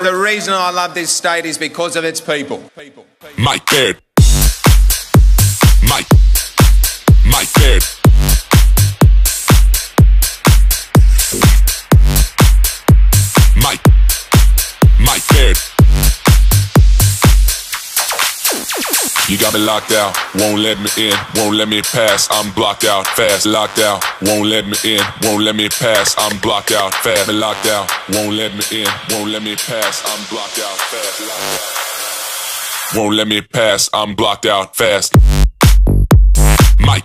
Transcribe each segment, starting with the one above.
The reason I love this state is because of its people. Mike Baird. Mike. Mike Baird. You got me locked out, won't let me in, won't let me pass. I'm blocked out, fast, locked out, won't let me in, won't let me pass. I'm blocked out, fast, locked out, won't let me in, won't let me pass. I'm blocked out, fast, locked out. Won't let me pass, I'm blocked out, fast. Mike,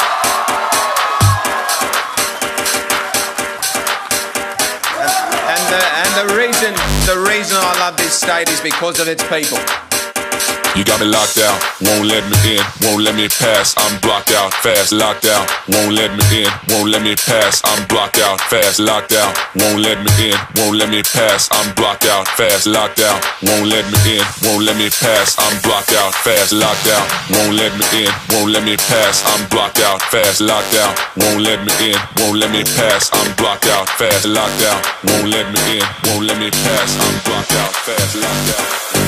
And the, reason the reason I love this state is because of its people. You got me locked out, won't let me in, won't let me pass. I'm blocked out, fast, locked out, won't let me in, won't let me pass. I'm blocked out, fast, locked out, won't let me in, won't let me pass. I'm blocked out, fast, locked out, won't let me in, won't let me pass. I'm blocked out, fast, locked out, won't let me in, won't let me pass. I'm blocked out, fast, locked out, won't let me in, won't let me pass. I'm blocked out, fast, locked out, won't let me in, won't let me pass. I'm blocked out, fast, locked out.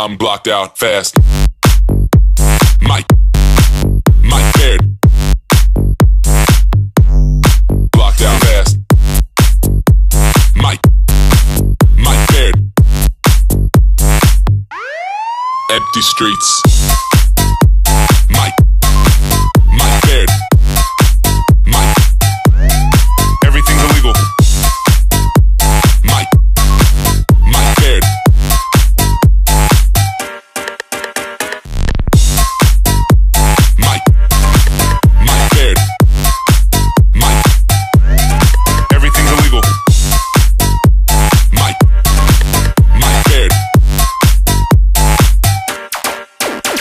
I'm blocked out fast. Mike. Mike Baird. Blocked out fast. Mike. Mike Baird. Empty streets.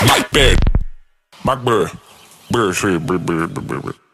Baird. Baird, Baird, Baird, Baird, Baird, Baird.